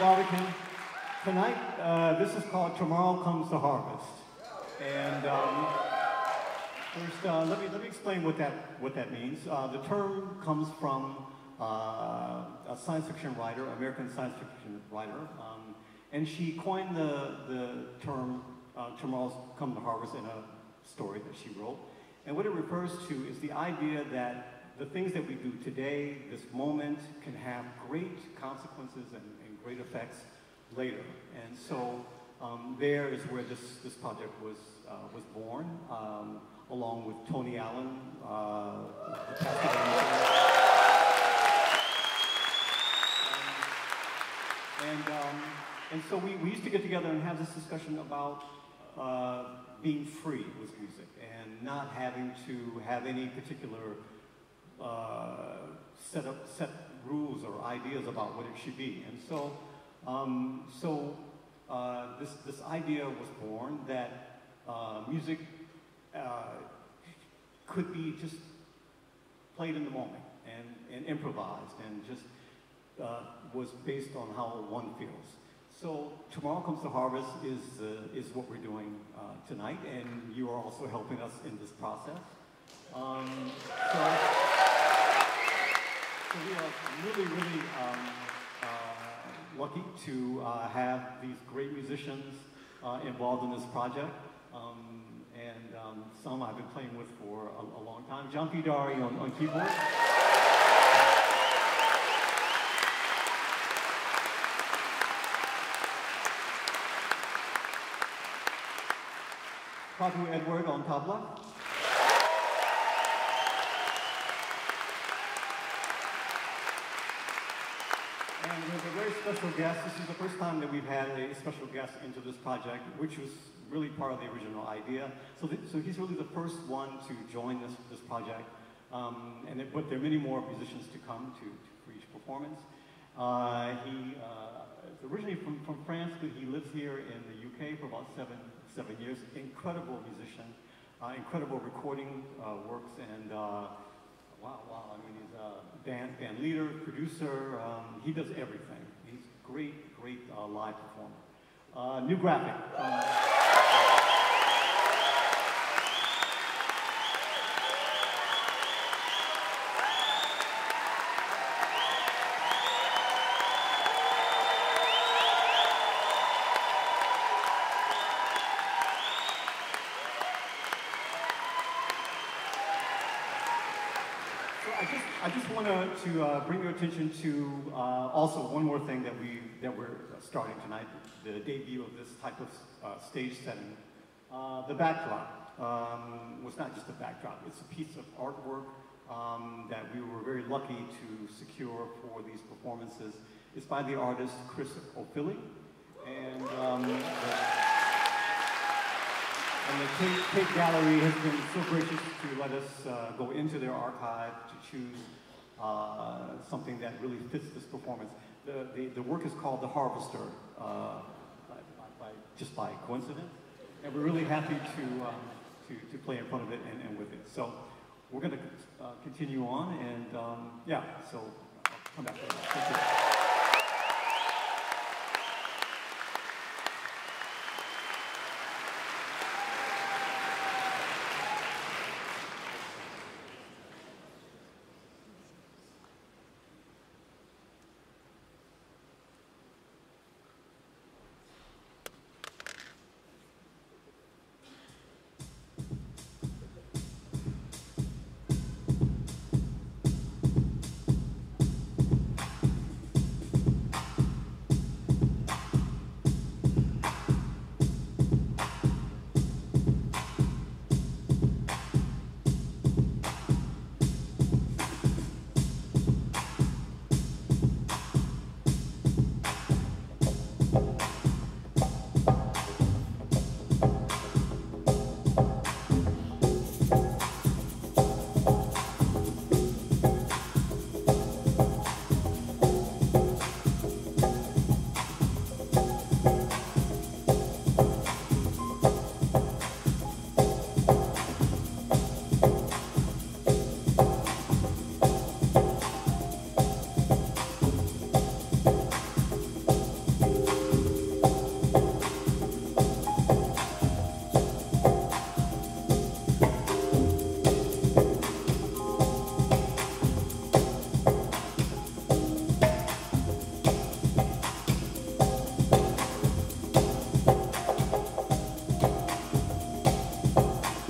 Barbican. Tonight, uh, this is called Tomorrow Comes the Harvest. And um, first, uh, let, me, let me explain what that, what that means. Uh, the term comes from uh, a science fiction writer, American science fiction writer, um, and she coined the, the term uh, Tomorrow Comes the Harvest in a story that she wrote. And what it refers to is the idea that the things that we do today, this moment, can have great consequences and great effects later. And so um, there is where this, this project was, uh, was born, um, along with Tony Allen, uh, and, um, and so we, we used to get together and have this discussion about uh, being free with music and not having to have any particular uh, set up set rules or ideas about what it should be. And so, um, so uh, this this idea was born that uh, music uh, could be just played in the moment and, and improvised and just uh, was based on how one feels. So tomorrow comes the harvest is uh, is what we're doing tonight, and you are also helping us in this process. Um, so, so we are really, really um, uh, lucky to uh, have these great musicians uh, involved in this project. Um, and um, some I've been playing with for a, a long time. Jean-Phi Dary on, on keyboard. Prabhu Edouard on tabla. And we have a very special guest. This is the first time that we've had a special guest into this project, which was really part of the original idea. So, so he's really the first one to join this, this project. Um, and it, but there are many more musicians to come to, to for each performance. Uh, he uh, is originally from, from France, but he lives here in the UK for about seven, seven years. Incredible musician, uh, incredible recording uh, works, and uh, wow, wow, I mean, he's a band, band leader, producer, um, he does everything. Great, great uh, live performer. Uh, Neue Grafik. Um, to uh, bring your attention to uh, also one more thing that we that we're starting tonight, the debut of this type of uh, stage setting. Uh, the backdrop um, was not just a backdrop; it's a piece of artwork um, that we were very lucky to secure for these performances. It's by the artist Chris Ofili, and um, the, and the Tate, Tate, Gallery has been so gracious to let us uh, go into their archive to choose uh, something that really fits this performance. The, the, the work is called The Harvester, uh, by, by, just by coincidence. And we're really happy to, um, to, to play in front of it and, and with it. So we're going to uh, continue on, and um, yeah, so I'll come back.